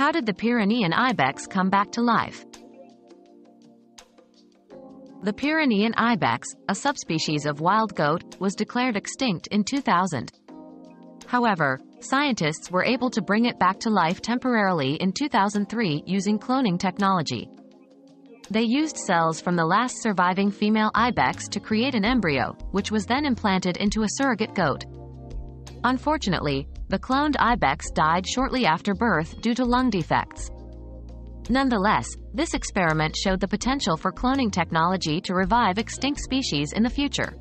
How did the Pyrenean ibex come back to life? The Pyrenean ibex, a subspecies of wild goat, was declared extinct in 2000. However, scientists were able to bring it back to life temporarily in 2003 using cloning technology. They used cells from the last surviving female ibex to create an embryo, which was then implanted into a surrogate goat. Unfortunately, the cloned ibex died shortly after birth due to lung defects. Nonetheless, this experiment showed the potential for cloning technology to revive extinct species in the future.